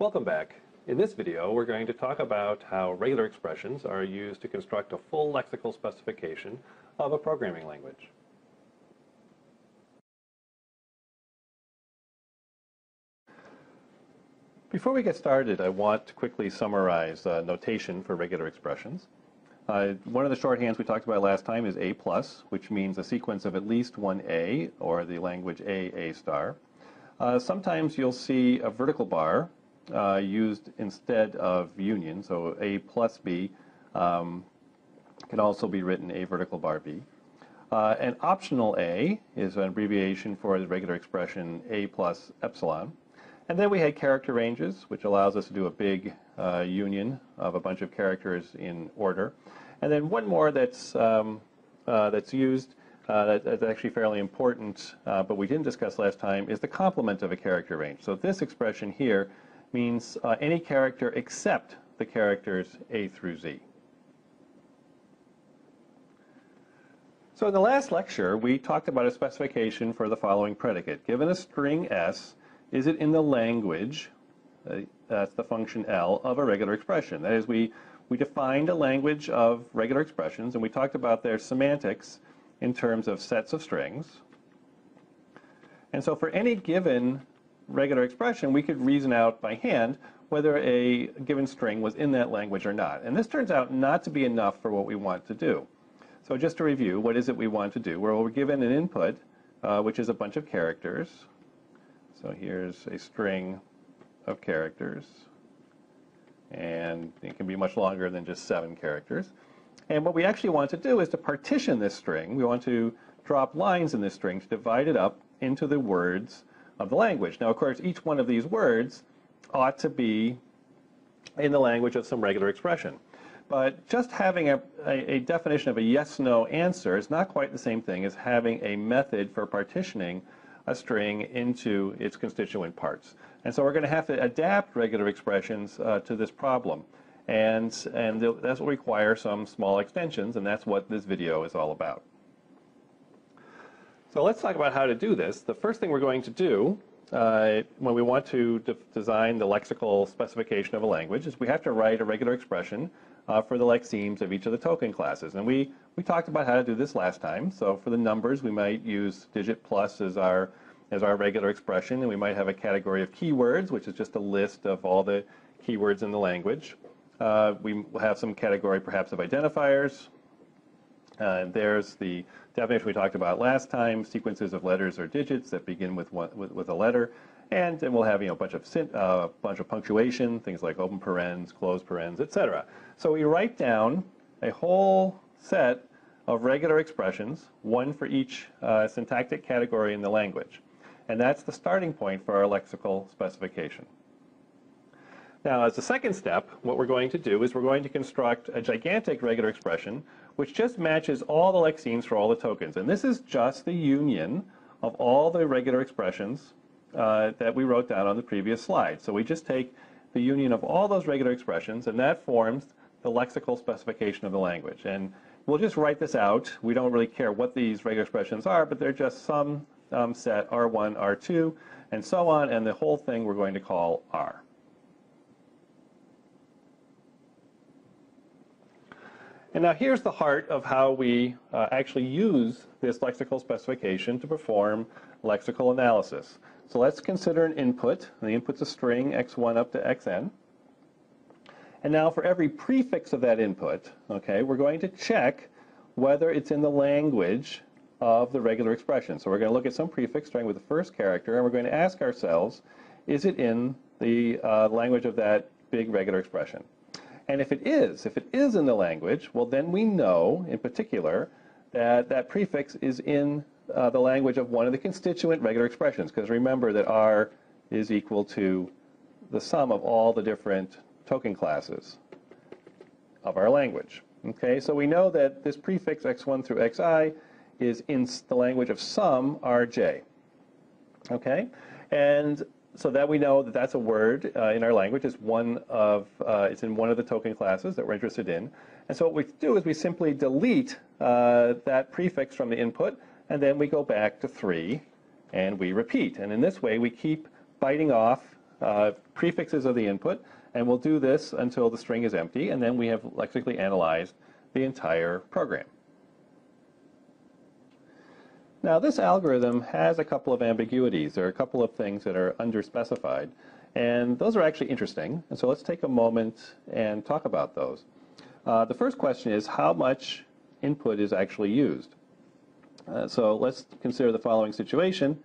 Welcome back. In this video, we're going to talk about how regular expressions are used to construct a full lexical specification of a programming language. Before we get started, I want to quickly summarize uh, notation for regular expressions. Uh, one of the shorthands we talked about last time is A+, plus, which means a sequence of at least one A, or the language A, A star. Uh, sometimes you'll see a vertical bar uh, used instead of union, so A plus B um, can also be written A vertical bar B. Uh, an optional A is an abbreviation for the regular expression A plus epsilon. And then we had character ranges, which allows us to do a big uh, union of a bunch of characters in order. And then one more that's, um, uh, that's used, uh, that, that's actually fairly important, uh, but we didn't discuss last time, is the complement of a character range. So this expression here means uh, any character except the characters A through Z. So in the last lecture, we talked about a specification for the following predicate. Given a string S, is it in the language, uh, that's the function L, of a regular expression? That is, we, we defined a language of regular expressions, and we talked about their semantics in terms of sets of strings. And so for any given regular expression, we could reason out by hand whether a given string was in that language or not. And this turns out not to be enough for what we want to do. So just to review, what is it we want to do? Well, we're given an input, uh, which is a bunch of characters. So here's a string of characters. And it can be much longer than just seven characters. And what we actually want to do is to partition this string. We want to drop lines in this string to divide it up into the words of the language. Now, of course, each one of these words ought to be in the language of some regular expression. But just having a, a, a definition of a yes-no answer is not quite the same thing as having a method for partitioning a string into its constituent parts. And so we're going to have to adapt regular expressions uh, to this problem. And, and that will require some small extensions, and that's what this video is all about. So let's talk about how to do this. The first thing we're going to do uh, when we want to de design the lexical specification of a language is we have to write a regular expression uh, for the lexemes of each of the token classes. And we, we talked about how to do this last time. So for the numbers, we might use digit plus as our, as our regular expression, and we might have a category of keywords, which is just a list of all the keywords in the language. Uh, we will have some category perhaps of identifiers. Uh, there's the definition we talked about last time, sequences of letters or digits that begin with, one, with, with a letter. And then we'll have you know, a bunch of, uh, bunch of punctuation, things like open parens, closed parens, etc. So we write down a whole set of regular expressions, one for each uh, syntactic category in the language. And that's the starting point for our lexical specification. Now, as a second step, what we're going to do is we're going to construct a gigantic regular expression which just matches all the lexemes for all the tokens. And this is just the union of all the regular expressions uh, that we wrote down on the previous slide. So we just take the union of all those regular expressions, and that forms the lexical specification of the language. And we'll just write this out. We don't really care what these regular expressions are, but they're just some um, set R1, R2, and so on, and the whole thing we're going to call R. And now here's the heart of how we uh, actually use this lexical specification to perform lexical analysis. So let's consider an input. The input's a string x1 up to xn. And now for every prefix of that input, okay, we're going to check whether it's in the language of the regular expression. So we're going to look at some prefix starting with the first character, and we're going to ask ourselves, is it in the uh, language of that big regular expression? And if it is, if it is in the language, well, then we know in particular that that prefix is in uh, the language of one of the constituent regular expressions. Because remember that R is equal to the sum of all the different token classes of our language. Okay, so we know that this prefix x1 through xi is in the language of some rj. Okay, and so that we know that that's a word uh, in our language. It's one of uh, it's in one of the token classes that we're interested in. And so what we do is we simply delete uh, that prefix from the input, and then we go back to three, and we repeat. And in this way, we keep biting off uh, prefixes of the input, and we'll do this until the string is empty, and then we have lexically analyzed the entire program. Now, this algorithm has a couple of ambiguities. There are a couple of things that are underspecified, and those are actually interesting. And so let's take a moment and talk about those. Uh, the first question is how much input is actually used? Uh, so let's consider the following situation.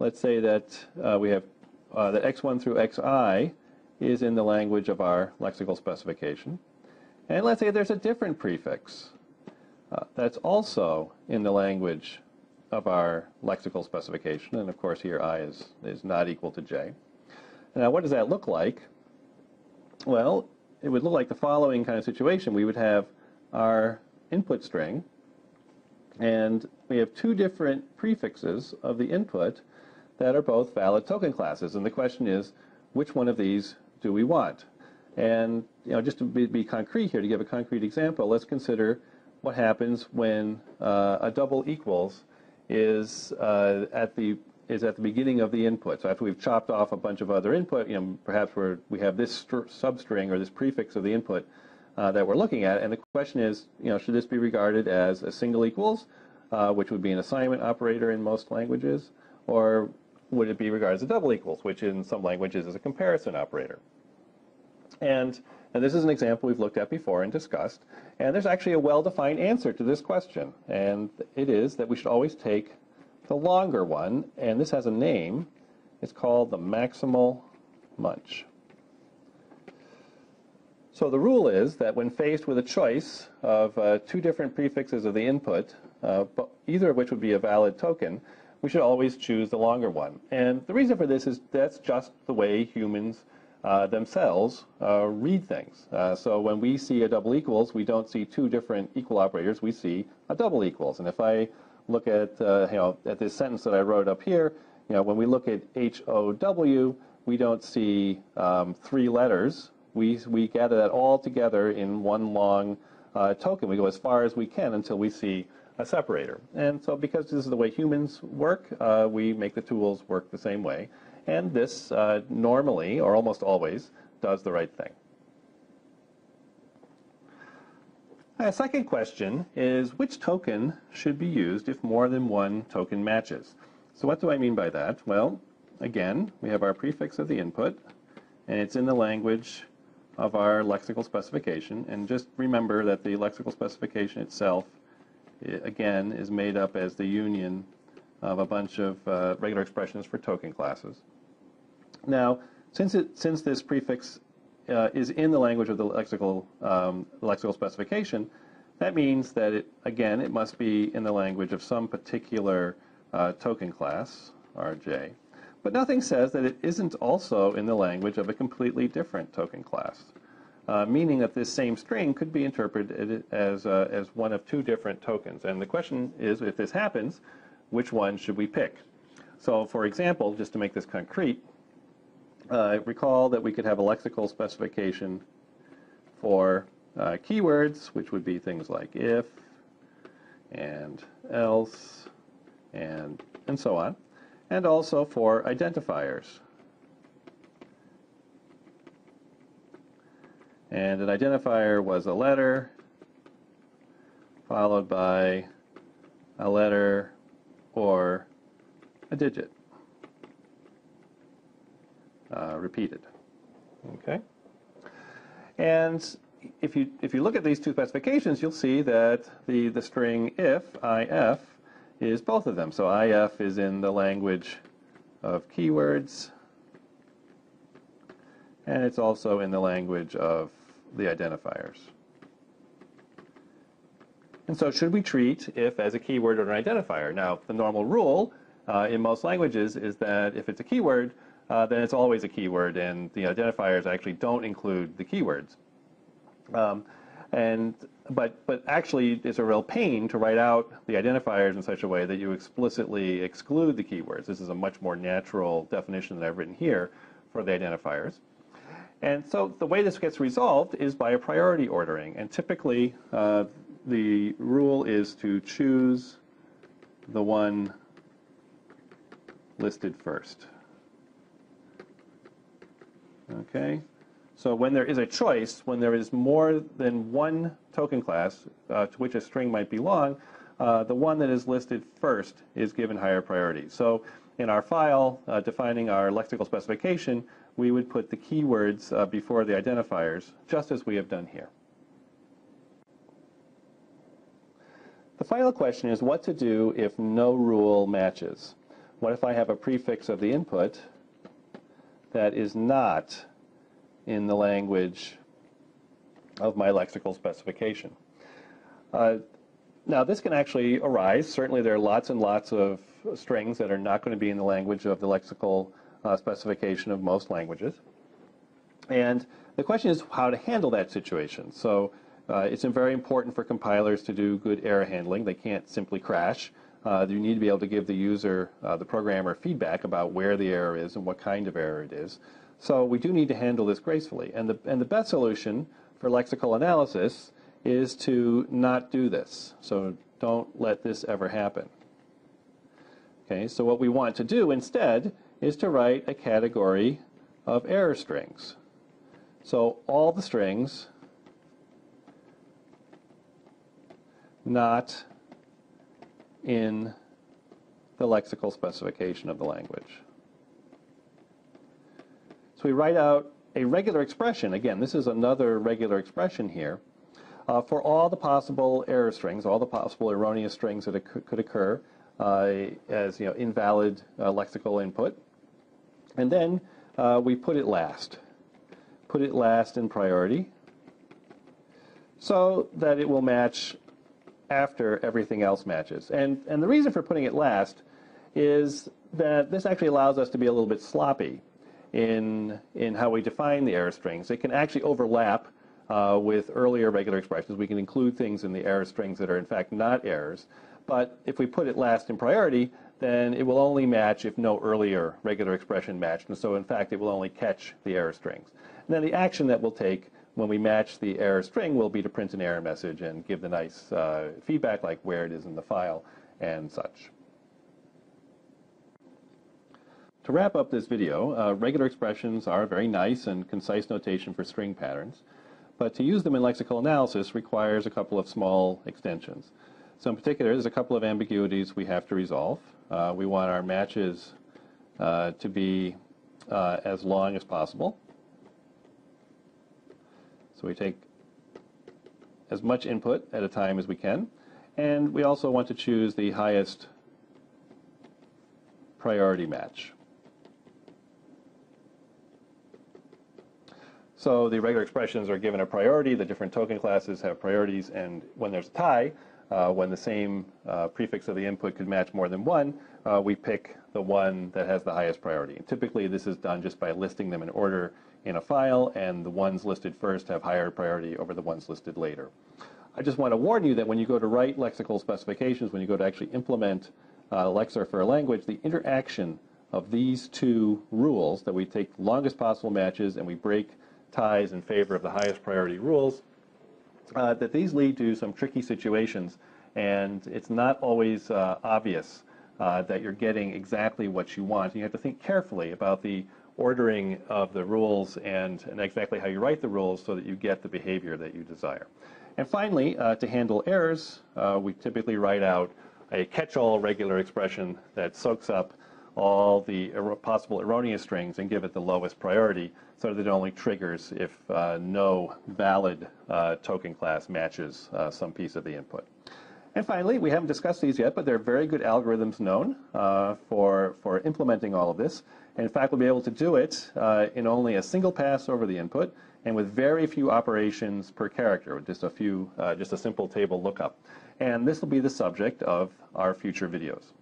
Let's say that uh, we have uh, that x1 through xi is in the language of our lexical specification. And let's say there's a different prefix uh, that's also in the language of our lexical specification. And of course here i is, is not equal to j. Now what does that look like? Well, it would look like the following kind of situation. We would have our input string, and we have two different prefixes of the input that are both valid token classes. And the question is, which one of these do we want? And you know, just to be, be concrete here, to give a concrete example, let's consider what happens when uh, a double equals is uh, at the is at the beginning of the input. So after we've chopped off a bunch of other input, you know, perhaps we're, we have this substring or this prefix of the input uh, that we're looking at, and the question is, you know, should this be regarded as a single equals, uh, which would be an assignment operator in most languages, or would it be regarded as a double equals, which in some languages is a comparison operator? And, and this is an example we've looked at before and discussed, and there's actually a well-defined answer to this question, and it is that we should always take the longer one, and this has a name. It's called the maximal munch. So the rule is that when faced with a choice of uh, two different prefixes of the input, uh, either of which would be a valid token, we should always choose the longer one. And the reason for this is that's just the way humans uh, themselves uh, read things. Uh, so when we see a double equals, we don't see two different equal operators, we see a double equals. And if I look at, uh, you know, at this sentence that I wrote up here, you know, when we look at H-O-W, we don't see um, three letters. We, we gather that all together in one long uh, token. We go as far as we can until we see a separator. And so because this is the way humans work, uh, we make the tools work the same way. And this uh, normally, or almost always, does the right thing. A second question is which token should be used if more than one token matches? So what do I mean by that? Well, again, we have our prefix of the input, and it's in the language of our lexical specification. And just remember that the lexical specification itself, again, is made up as the union of a bunch of uh, regular expressions for token classes. Now, since, it, since this prefix uh, is in the language of the lexical, um, lexical specification, that means that, it, again, it must be in the language of some particular uh, token class, RJ. But nothing says that it isn't also in the language of a completely different token class, uh, meaning that this same string could be interpreted as, uh, as one of two different tokens. And the question is, if this happens, which one should we pick? So for example, just to make this concrete, uh, recall that we could have a lexical specification for uh, keywords, which would be things like if and else and, and so on, and also for identifiers. And an identifier was a letter followed by a letter or a digit uh, repeated. Okay? And if you, if you look at these two specifications, you'll see that the, the string if, if, is both of them. So if is in the language of keywords, and it's also in the language of the identifiers. And so should we treat if as a keyword or an identifier? Now, the normal rule uh, in most languages is that if it's a keyword, uh, then it's always a keyword, and the identifiers actually don't include the keywords. Um, and but but actually, it's a real pain to write out the identifiers in such a way that you explicitly exclude the keywords. This is a much more natural definition that I've written here for the identifiers. And so the way this gets resolved is by a priority ordering. And typically, uh, the rule is to choose the one listed first. Okay? So when there is a choice, when there is more than one token class uh, to which a string might belong, uh, the one that is listed first is given higher priority. So in our file uh, defining our lexical specification, we would put the keywords uh, before the identifiers, just as we have done here. The final question is what to do if no rule matches. What if I have a prefix of the input that is not in the language of my lexical specification? Uh, now, this can actually arise. Certainly, there are lots and lots of strings that are not going to be in the language of the lexical uh, specification of most languages. And the question is how to handle that situation. So uh, it's very important for compilers to do good error handling. They can't simply crash. Uh, you need to be able to give the user, uh, the programmer, feedback about where the error is and what kind of error it is. So we do need to handle this gracefully. And the, and the best solution for lexical analysis is to not do this. So don't let this ever happen. Okay, so what we want to do instead is to write a category of error strings. So all the strings not in the lexical specification of the language. So we write out a regular expression. Again, this is another regular expression here. Uh, for all the possible error strings, all the possible erroneous strings that could occur uh, as you know invalid uh, lexical input, and then uh, we put it last. Put it last in priority so that it will match after everything else matches. And, and the reason for putting it last is that this actually allows us to be a little bit sloppy in, in how we define the error strings. It can actually overlap uh, with earlier regular expressions. We can include things in the error strings that are in fact not errors. But if we put it last in priority, then it will only match if no earlier regular expression matched. And so in fact, it will only catch the error strings. And then the action that we'll take when we match the error string will be to print an error message and give the nice uh, feedback like where it is in the file and such. To wrap up this video, uh, regular expressions are a very nice and concise notation for string patterns, but to use them in lexical analysis requires a couple of small extensions. So in particular, there's a couple of ambiguities we have to resolve. Uh, we want our matches uh, to be uh, as long as possible. So we take as much input at a time as we can. And we also want to choose the highest priority match. So the regular expressions are given a priority. The different token classes have priorities. And when there's a tie, uh, when the same uh, prefix of the input could match more than one, uh, we pick the one that has the highest priority. And typically, this is done just by listing them in order in a file, and the ones listed first have higher priority over the ones listed later. I just want to warn you that when you go to write lexical specifications, when you go to actually implement uh, Lexer for a language, the interaction of these two rules that we take longest possible matches and we break ties in favor of the highest priority rules, uh, that these lead to some tricky situations, and it's not always uh, obvious uh, that you're getting exactly what you want. You have to think carefully about the ordering of the rules and, and exactly how you write the rules so that you get the behavior that you desire. And finally, uh, to handle errors, uh, we typically write out a catch-all regular expression that soaks up all the er possible erroneous strings and give it the lowest priority so that it only triggers if uh, no valid uh, token class matches uh, some piece of the input. And finally, we haven't discussed these yet, but there are very good algorithms known uh, for, for implementing all of this. In fact, we'll be able to do it uh, in only a single pass over the input and with very few operations per character, with just a few, uh, just a simple table lookup. And this will be the subject of our future videos.